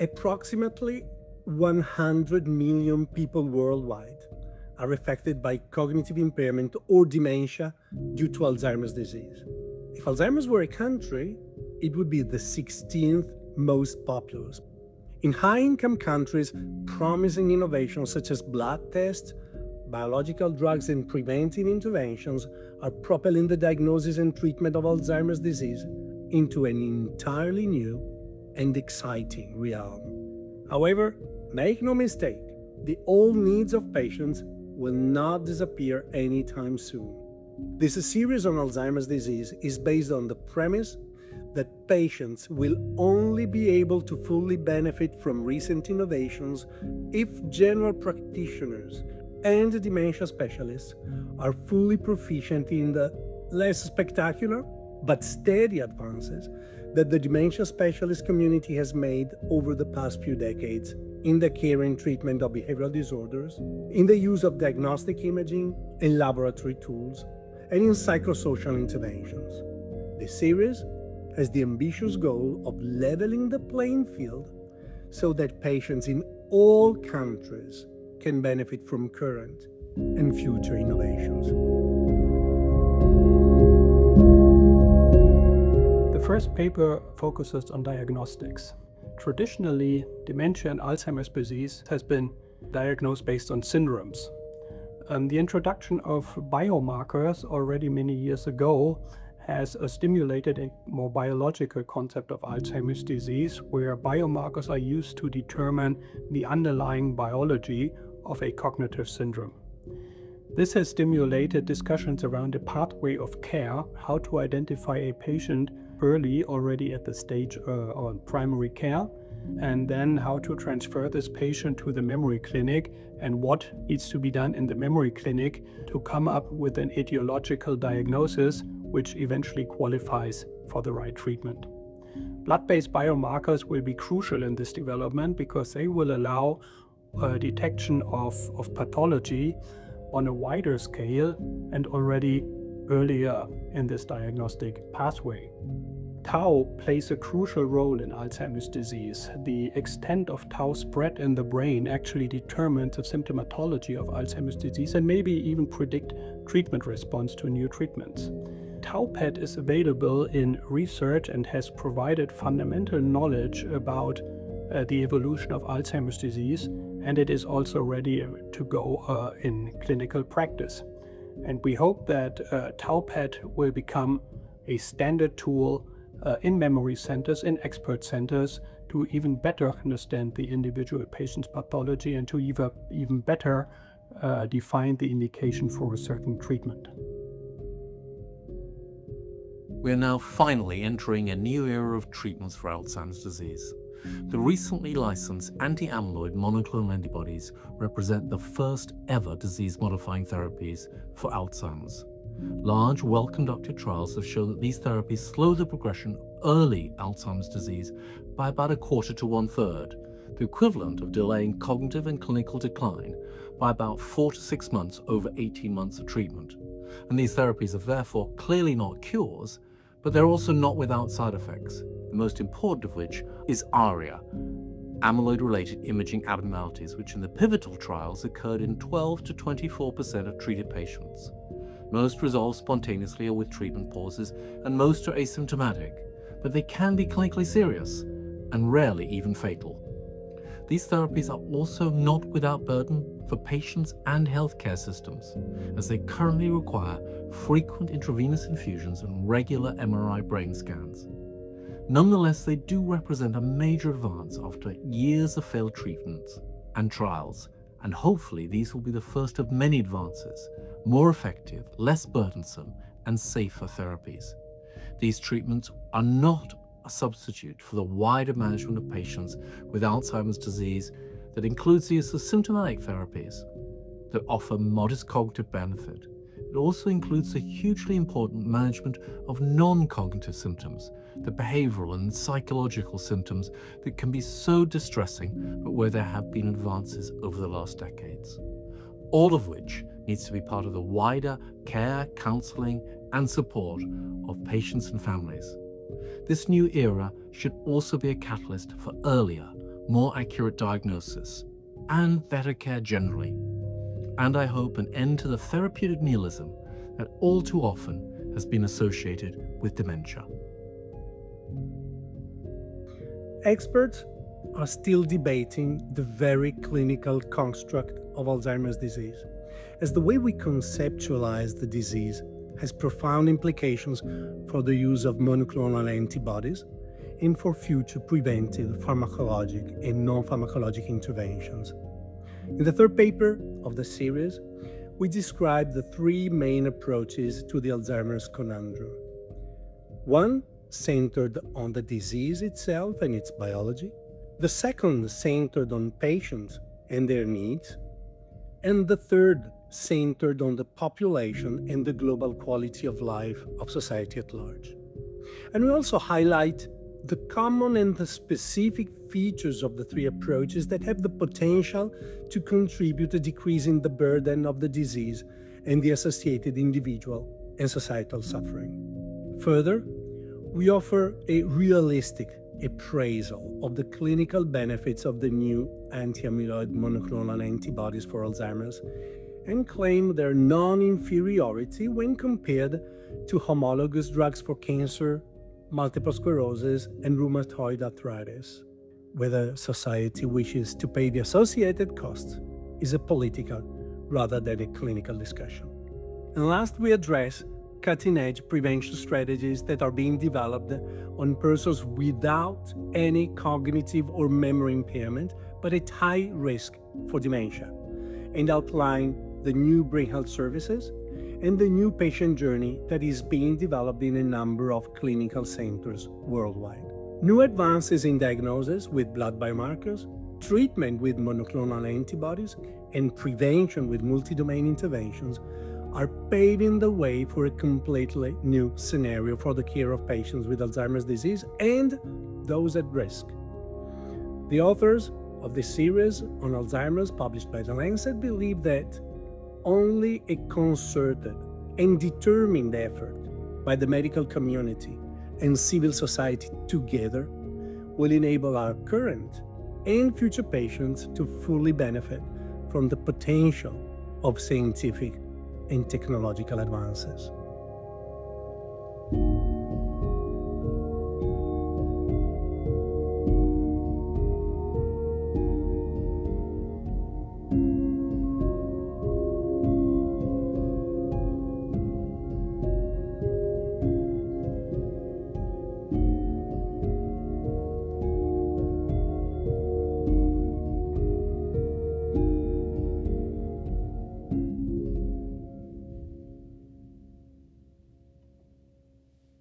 Approximately 100 million people worldwide are affected by cognitive impairment or dementia due to Alzheimer's disease. If Alzheimer's were a country, it would be the 16th most populous. In high income countries, promising innovations such as blood tests, biological drugs, and preventive interventions are propelling the diagnosis and treatment of Alzheimer's disease into an entirely new and exciting realm. However, make no mistake, the old needs of patients will not disappear anytime soon. This series on Alzheimer's disease is based on the premise that patients will only be able to fully benefit from recent innovations if general practitioners and dementia specialists are fully proficient in the less spectacular but steady advances that the dementia specialist community has made over the past few decades in the care and treatment of behavioral disorders, in the use of diagnostic imaging and laboratory tools, and in psychosocial interventions. This series has the ambitious goal of leveling the playing field so that patients in all countries can benefit from current and future innovations. First paper focuses on diagnostics. Traditionally, dementia and Alzheimer's disease has been diagnosed based on syndromes. Um, the introduction of biomarkers already many years ago has stimulated a more biological concept of Alzheimer's disease, where biomarkers are used to determine the underlying biology of a cognitive syndrome. This has stimulated discussions around the pathway of care, how to identify a patient early, already at the stage uh, of primary care, and then how to transfer this patient to the memory clinic and what needs to be done in the memory clinic to come up with an etiological diagnosis which eventually qualifies for the right treatment. Blood-based biomarkers will be crucial in this development because they will allow uh, detection of, of pathology on a wider scale and already earlier in this diagnostic pathway. Tau plays a crucial role in Alzheimer's disease. The extent of tau spread in the brain actually determines the symptomatology of Alzheimer's disease and maybe even predict treatment response to new treatments. Tau PET is available in research and has provided fundamental knowledge about uh, the evolution of Alzheimer's disease, and it is also ready to go uh, in clinical practice. And we hope that uh, Tau PET will become a standard tool uh, in memory centers, in expert centers, to even better understand the individual patient's pathology and to even, even better uh, define the indication for a certain treatment. We are now finally entering a new era of treatments for Alzheimer's disease. The recently licensed anti-amyloid monoclonal antibodies represent the first ever disease-modifying therapies for Alzheimer's. Large, well-conducted trials have shown that these therapies slow the progression of early Alzheimer's disease by about a quarter to one-third, the equivalent of delaying cognitive and clinical decline by about four to six months over 18 months of treatment. And these therapies are therefore clearly not cures, but they're also not without side effects, the most important of which is ARIA, amyloid-related imaging abnormalities, which in the pivotal trials occurred in 12 to 24% of treated patients. Most resolve spontaneously or with treatment pauses, and most are asymptomatic, but they can be clinically serious and rarely even fatal. These therapies are also not without burden for patients and healthcare systems, as they currently require frequent intravenous infusions and regular MRI brain scans. Nonetheless, they do represent a major advance after years of failed treatments and trials, and hopefully these will be the first of many advances more effective, less burdensome, and safer therapies. These treatments are not a substitute for the wider management of patients with Alzheimer's disease that includes the use of symptomatic therapies that offer modest cognitive benefit. It also includes the hugely important management of non-cognitive symptoms, the behavioral and psychological symptoms that can be so distressing, but where there have been advances over the last decades. All of which needs to be part of the wider care, counselling and support of patients and families. This new era should also be a catalyst for earlier, more accurate diagnosis, and better care generally. And I hope an end to the therapeutic nihilism that all too often has been associated with dementia. Experts are still debating the very clinical construct of Alzheimer's disease, as the way we conceptualize the disease has profound implications for the use of monoclonal antibodies and for future preventive pharmacologic and non pharmacologic interventions. In the third paper of the series, we describe the three main approaches to the Alzheimer's conundrum. One centered on the disease itself and its biology, the second centered on patients and their needs, and the third centered on the population and the global quality of life of society at large. And we also highlight the common and the specific features of the three approaches that have the potential to contribute to decreasing the burden of the disease and the associated individual and societal suffering. Further, we offer a realistic appraisal of the clinical benefits of the new anti-amyloid monoclonal antibodies for Alzheimer's and claim their non-inferiority when compared to homologous drugs for cancer, multiple sclerosis, and rheumatoid arthritis. Whether society wishes to pay the associated costs is a political rather than a clinical discussion. And last, we address cutting edge prevention strategies that are being developed on persons without any cognitive or memory impairment, but at high risk for dementia, and outline the new brain health services and the new patient journey that is being developed in a number of clinical centers worldwide. New advances in diagnosis with blood biomarkers, treatment with monoclonal antibodies, and prevention with multi-domain interventions are paving the way for a completely new scenario for the care of patients with Alzheimer's disease and those at risk. The authors of this series on Alzheimer's, published by The Lancet, believe that only a concerted and determined effort by the medical community and civil society together will enable our current and future patients to fully benefit from the potential of scientific and technological advances.